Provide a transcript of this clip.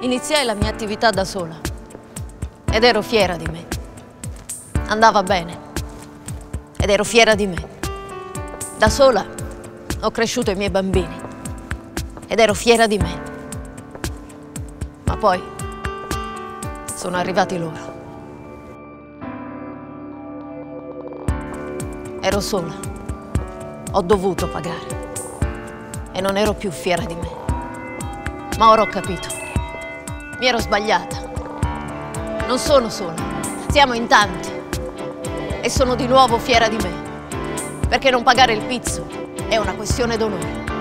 Iniziai la mia attività da sola ed ero fiera di me. Andava bene ed ero fiera di me. Da sola ho cresciuto i miei bambini ed ero fiera di me. Ma poi sono arrivati loro. Ero sola, ho dovuto pagare e non ero più fiera di me. Ma ora ho capito, mi ero sbagliata. Non sono sola, siamo in tanti e sono di nuovo fiera di me, perché non pagare il pizzo è una questione d'onore.